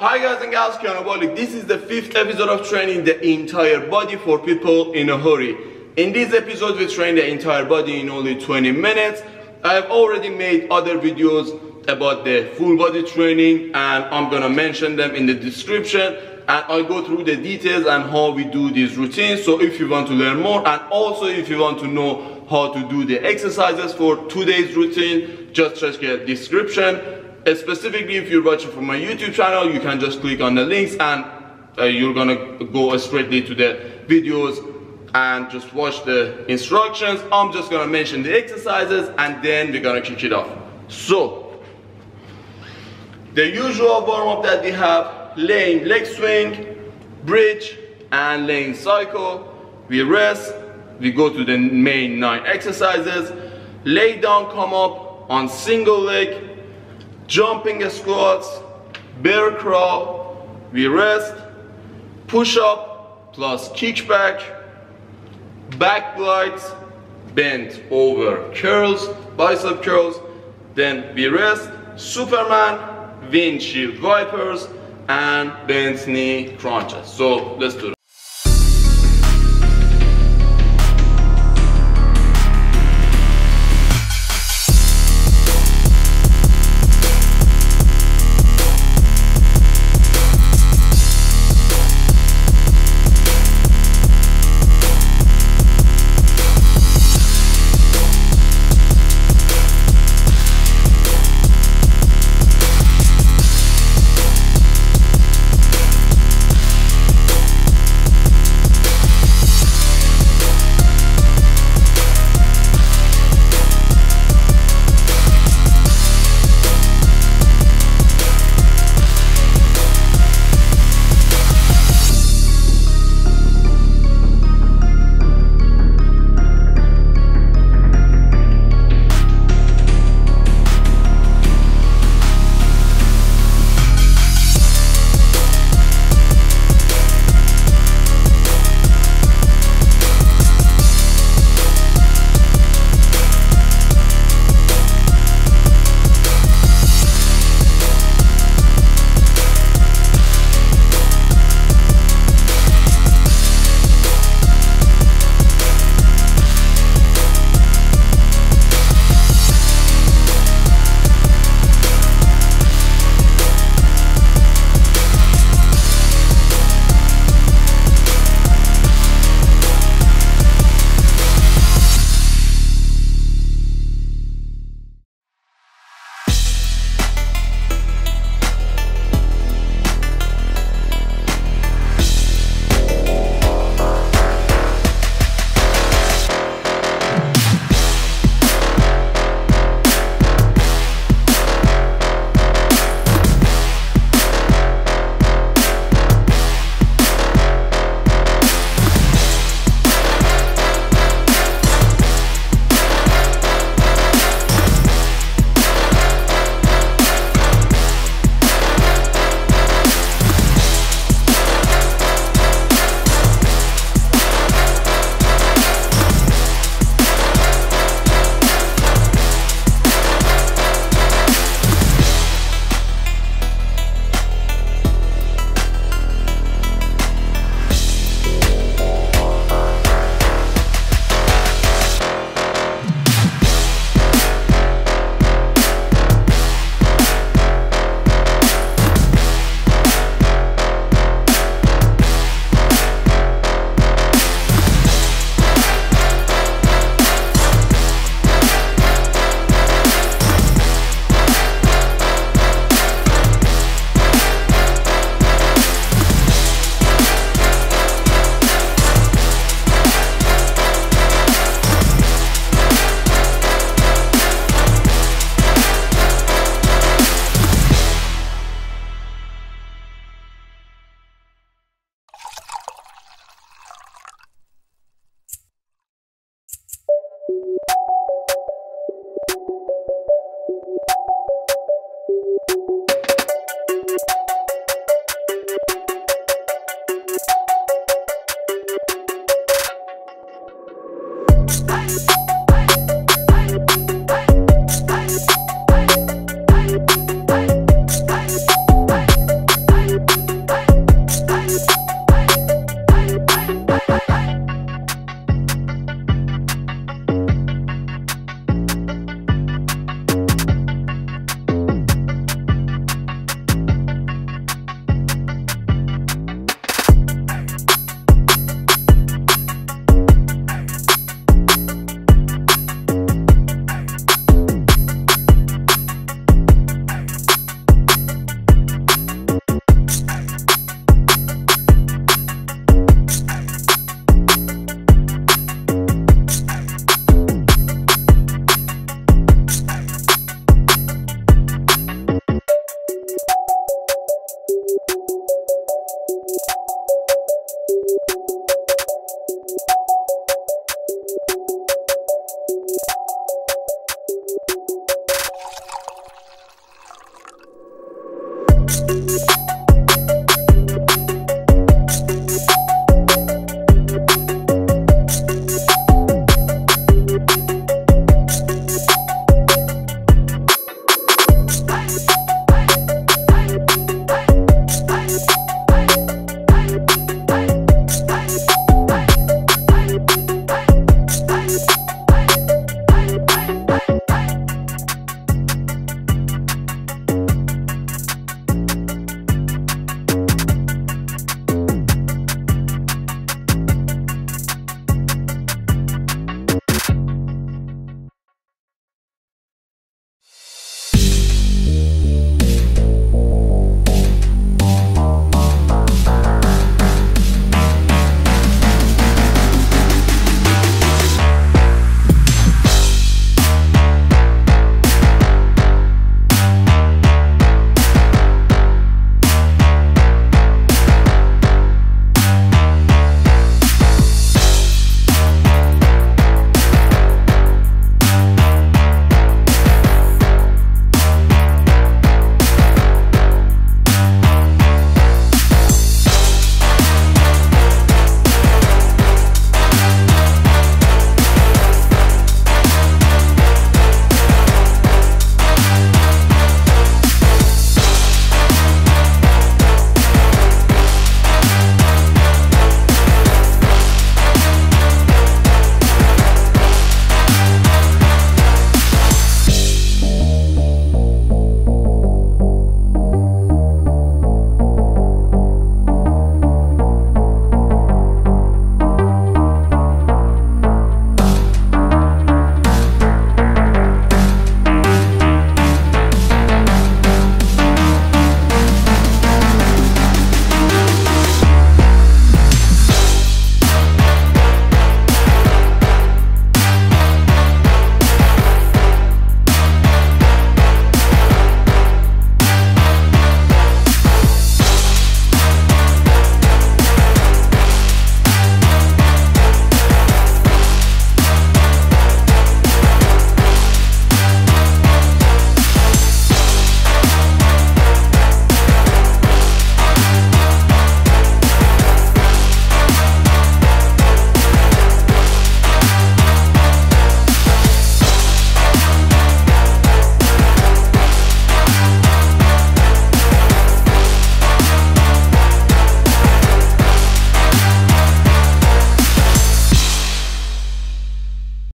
Hi guys and gals, Kianabolik. This is the fifth episode of training the entire body for people in a hurry. In this episode, we train the entire body in only 20 minutes. I've already made other videos about the full body training and I'm gonna mention them in the description and I'll go through the details and how we do these routines. So if you want to learn more and also if you want to know how to do the exercises for today's routine, just check the description. Specifically, if you're watching from my YouTube channel, you can just click on the links and uh, you're gonna go straightly to the videos and just watch the instructions. I'm just gonna mention the exercises and then we're gonna kick it off. So, the usual warm-up that we have, laying leg swing, bridge, and laying cycle. We rest, we go to the main nine exercises. Lay down, come up on single leg, jumping squats, bear crawl, we rest, push up plus kickback, back glides, bend over curls, bicep curls, then we rest, Superman, windshield wipers, and bent knee crunches. So let's do it.